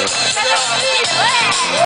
Let's go.